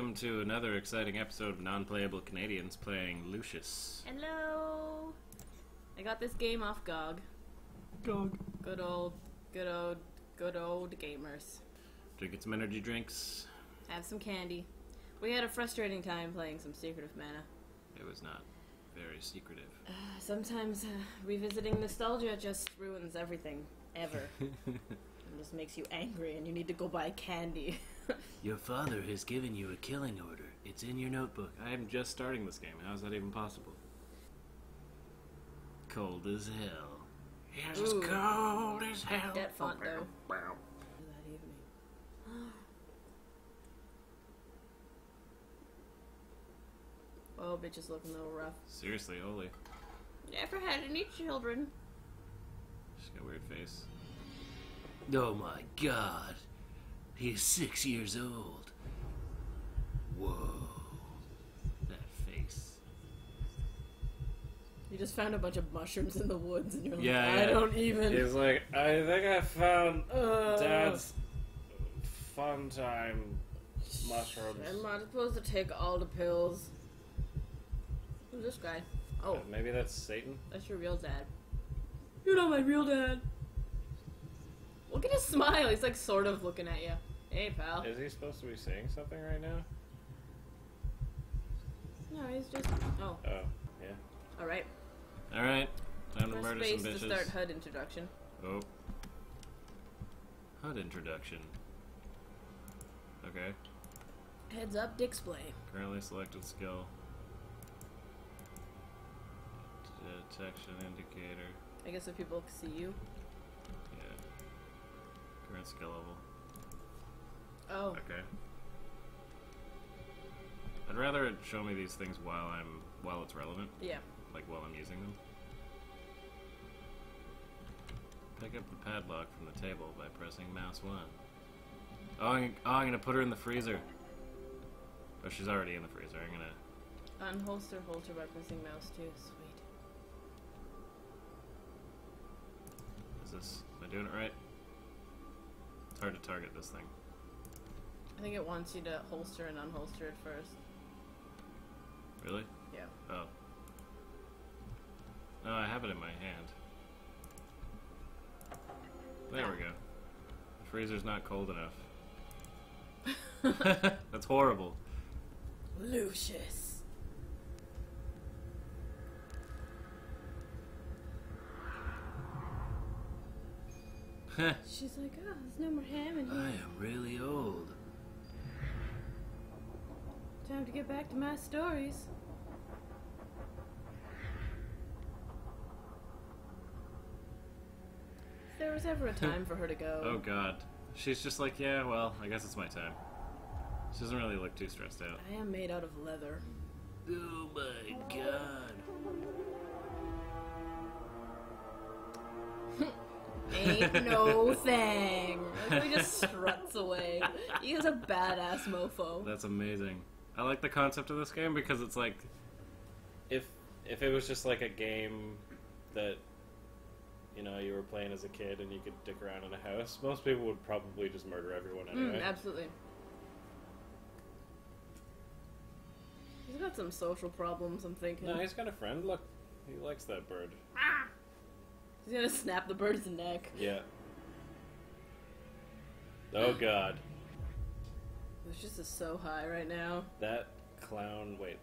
welcome to another exciting episode of Non-Playable Canadians playing Lucius. Hello. I got this game off GOG. Dog. Good old, good old, good old gamers. Drinking some energy drinks. Have some candy. We had a frustrating time playing some Secret of Mana. It was not very secretive. Uh, sometimes uh, revisiting nostalgia just ruins everything, ever. it just makes you angry and you need to go buy candy. Your father has given you a killing order. It's in your notebook. I am just starting this game. How is that even possible? Cold as hell. It's Ooh. cold as hell. That font, though. Wow. that evening. oh, bitch is looking a little rough. Seriously, Oli. Never had any children. She's got a weird face. Oh my god. He's six years old. Whoa. That face. You just found a bunch of mushrooms in the woods and you're like, Yeah, I yeah. don't even. He's like, I think I found Uh, Dad's fun time mushrooms. I'm not supposed to take all the pills. Who's this guy? Oh, Maybe that's Satan. that's your real dad. You're not my real dad. Look at his smile. He's like sort of looking at you. Hey, pal. Is he supposed to be saying something right now? No, he's just. Oh, Oh, yeah. all right. All right, time to Press murder space some to start HUD introduction. Oh, HUD introduction. Okay, Heads up display. currently selected skill. Detection indicator. I guess if people see you. Current skill level. Oh, Okay. I'd rather it show me these things while I'm while it's relevant, yeah. like while I'm using them. Pick up the padlock from the table by pressing mouse one. Oh, I'm, oh, I'm gonna put her in the freezer. Oh, she's already in the freezer. I'm gonna. Unholster holster by pressing mouse two. Sweet. Is this? Am I doing it right? Hard to target this thing. I think it wants you to holster and unholster it first. Really? Yeah. Oh. No, I have it in my hand. There we go. The freezer's not cold enough. That's horrible. Lucius. She's like, oh, there's no more ham in here. I am really old. Time to get back to my stories. If there was ever a time for her to go. oh god. She's just like, yeah, well, I guess it's my time. She doesn't really look too stressed out. I am made out of leather. Oh my god. Ain't no thing. Like, he just struts away. He is a badass mofo. That's amazing. I like the concept of this game because it's like if if it was just like a game that you know you were playing as a kid and you could dick around in a house, most people would probably just murder everyone anyway. Mm, absolutely. He's got some social problems, I'm thinking. no, he's got a friend. Look, he likes that bird. He's gonna snap the bird's neck. Yeah. Oh god, Lucius is so high right now. that clown. Wait,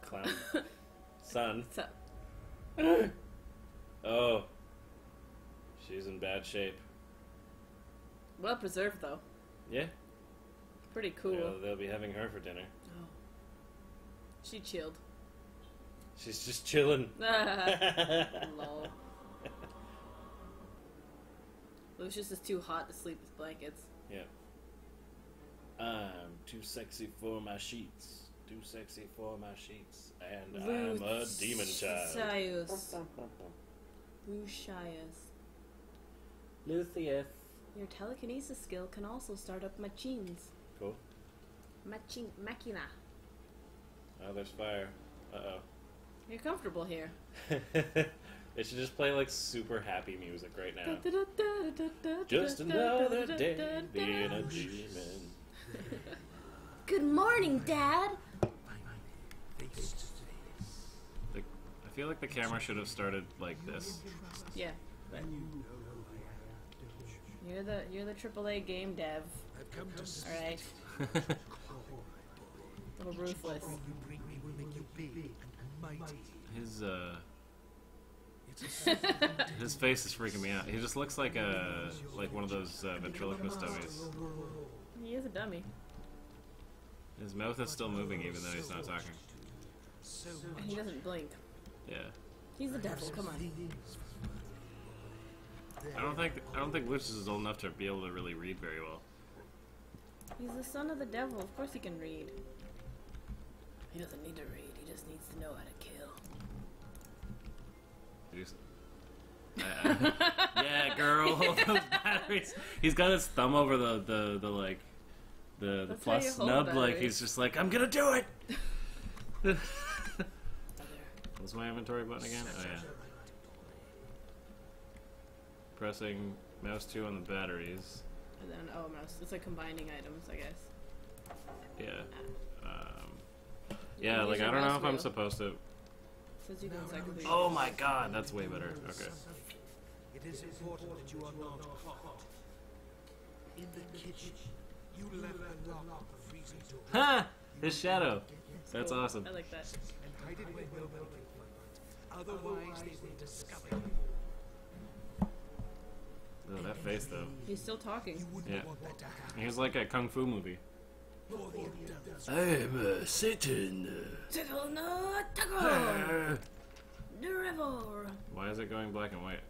clown. Son. So, Oh, she's in bad shape. well preserved though. Yeah. Pretty Yeah, cool. they'll be having her for dinner. Oh. She chilled. She's just chilling. Lol. Lucius is too hot to sleep with blankets. Yeah. I'm too sexy for my sheets. Too sexy for my sheets. And I'm a demon child. Lucius. Lucius. Lucius. Your telekinesis skill can also start up machines. Cool. Machin machina. Oh, there's fire. Uh oh. You're comfortable here. it should just play like super happy music right now. Just another day being a demon. Good morning, Dad. The, I feel like the camera should have started like this. Yeah, but you're the you're the AAA game dev. All right, little ruthless. His uh, his face is freaking me out. He just looks like a like one of those uh, ventriloquist dummies. He is a dummy, His mouth is still moving even though he's not talking. and he doesn't blink. Yeah. He's the devil. Come on. I don't think I don't think Lucius is old enough to be able to really read very well. He's the son of the devil. Of course he can read. He doesn't need to read. He just needs to know how to kill. He's- I- I- yeah, girl, hold those batteries. He's got his thumb over the the, the like the, the That's how you plus hold nub. Like he's just like I'm gonna do it. What's my inventory button again? Oh yeah. Pressing mouse two on the batteries. And then oh mouse. It's like combining items, I guess. Yeah. Um, yeah, like I don't know if I'm supposed to. Says you can cycle. Oh my god, that's way better. Okay. It is important that you are not caught. In the kitchen, you left the lock of the freezing door Ha! His shadow. That's Cool. awesome. I like that. and hide it where nobody can find. Otherwise, they will discover you. Oh, that face though. He's still talking. Yeah. want that. He's like a kung fu movie. You're the adults. I am uh, Satan. Tickle no taco. Uh, The river. Why is it going black and white?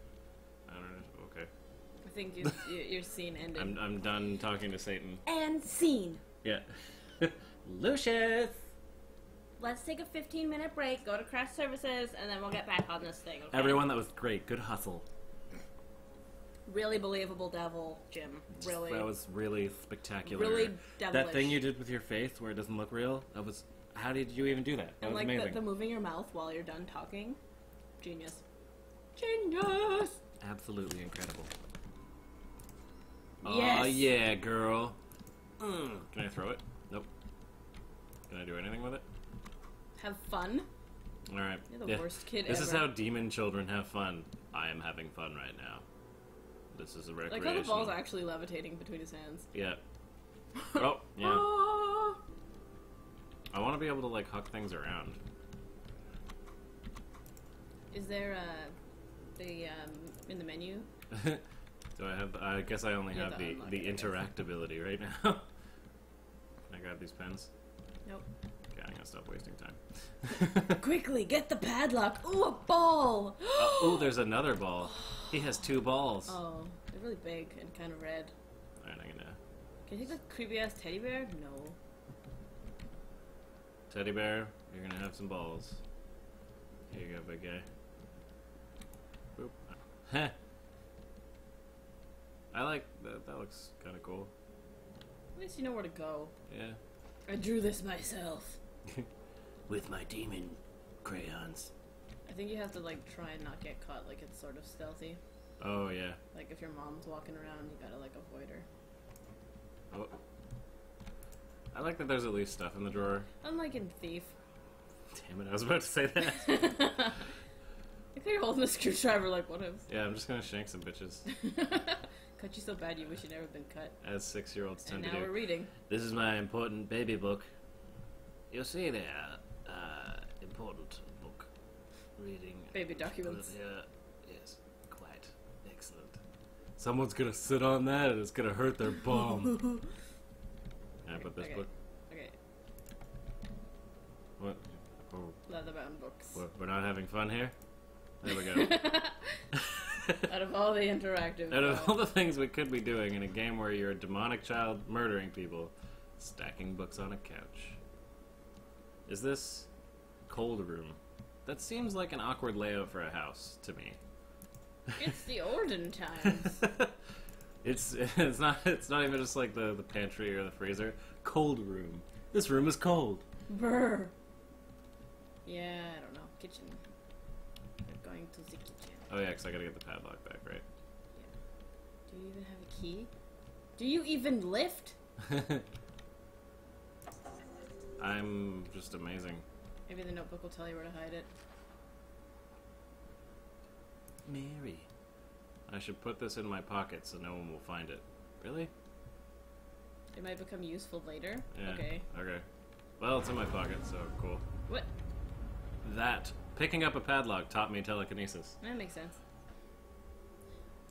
I don't know. Okay. I think your, your, your scene ended. I'm, I'm done talking to Satan. And scene. Yeah. Lucius! Let's take a 15 minute break, go to craft services, and then we'll get back on this thing. Okay? Everyone, that was great. Good hustle. Really believable devil, Jim. Really. That was really spectacular. Really devilish. That thing you did with your face where it doesn't look real, that was. How did you even do that? That and was like the, amazing. the moving your mouth while you're done talking. Genius. Genius! Absolutely incredible. Yes. Oh, yeah, girl. Mm. Can I throw it? Nope. Can I do anything with it? Have fun. Alright. You're the yeah. worst kid This ever. is how demon children have fun. I am having fun right now. This is a like recreational. how the ball's actually levitating between his hands. Yeah. Oh, yeah. Ah! I want to be able to like huck things around. Is there uh the um in the menu? Do I have? I guess I only You have have the the it, I guess. interactability right now. Can I grab these pens? Nope. Okay, I'm gonna stop wasting time. Quickly, get the padlock. Ooh, a ball. oh, there's another ball. He has two balls. Oh, they're really big and kind of red. Alright, I'm gonna. Can you take the creepy ass teddy bear? No. Teddy bear, you're gonna have some balls. Here you go, big guy. Boop. Heh. I like that. That looks kind of cool. At least you know where to go. Yeah. I drew this myself. with my demon crayons. I think you have to like try and not get caught. Like it's sort of stealthy. Oh yeah. Like if your mom's walking around, you gotta like avoid her. Oh. I like that there's at least stuff in the drawer. Unlike in Thief. Damn it, I was about to say that. I think you're holding a screwdriver. Like what if? yeah, I'm just gonna shank some bitches, cut you so bad you wish you'd never been cut. as six year olds tend And tend now to we're do. reading. This is my important baby book. You'll see there, uh, important book. Reading. Baby documents. Yeah, yes, quite excellent. Someone's gonna sit on that and it's gonna hurt their bum. Can I put this Okay. book? Okay, What? Oh, leather bound books. we're, we're not having fun here? There we go. Out of all the interactive. Out of uh, all the things we could be doing in a game where you're a demonic child murdering people, stacking books on a couch. Is this cold room? That seems like an awkward layout for a house to me. it's the olden times. it's it's not it's not even just like the the pantry or the freezer. Cold room. This room is cold. Brr. Yeah, I don't know. Kitchen. We're going to the kitchen. Oh yeah, 'cause I gotta get the padlock back, right? Yeah. Do you even have a key? Do you even lift? I'm just amazing. Maybe the notebook will tell you where to hide it. Mary. I should put this in my pocket so no one will find it. Really? It might become useful later. Yeah. Okay. Okay. Well, it's in my pocket, so cool. What? That picking up a padlock taught me telekinesis. That makes sense.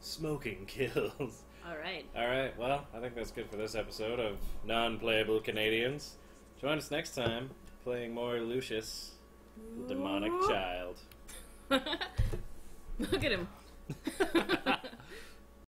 Smoking kills. All right. All right. Well, I think that's good for this episode of non-playable Canadians. Join us next time playing more Lucius, the demonic child. Look at him.